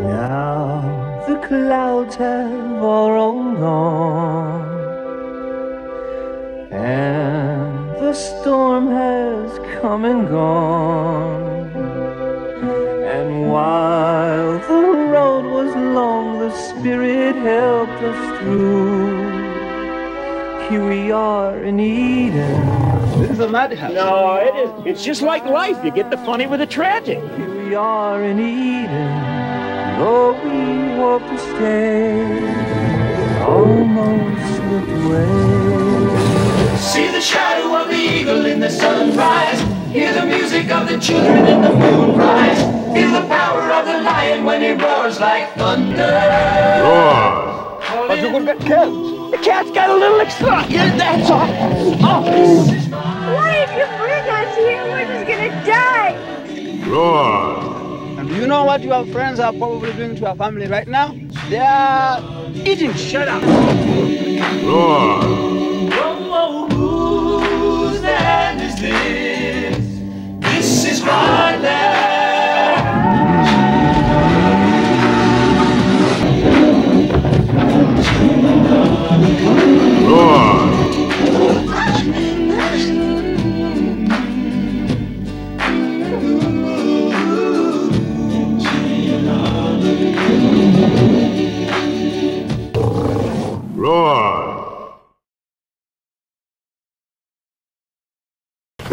Now the clouds have all rolled on, and the storm has come and gone. And while the road was long, the Spirit helped us through. Here we are in Eden. This is a madhouse. No, it is. It's just like life. You get the funny with the tragic. Here we are in Eden. Though we hope to stay, almost slipped away. See the shadow of the eagle in the sunrise. Hear the music of the children in the moonrise. Feel the power of the lion when he roars like thunder. But you could get killed. The cat's got a little extra. Yeah, that's all. Oh. Why did you bring us here? We're just gonna die. And do you know what your friends are probably doing to your family right now? They are eating. Shut up. Roar!